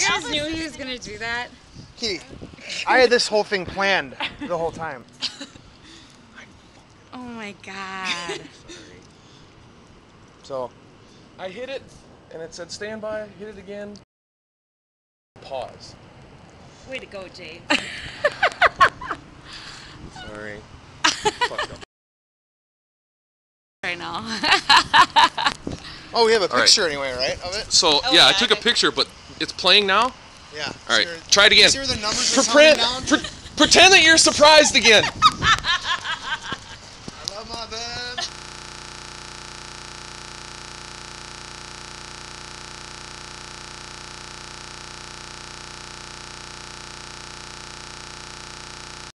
this. You guys knew he was gonna do that. Kitty, I had this whole thing planned the whole time. Oh my god. So, I hit it, and it said standby. Hit it again. Pause. Way to go, Jay. Sorry. Fucked up. right now. oh, we have a All right. picture anyway, right, of it? So Oh, yeah, I took a picture, but it's playing now. Yeah. All right, try it again. See where the numbers are Pretend, down? pre- pretend that you're surprised again.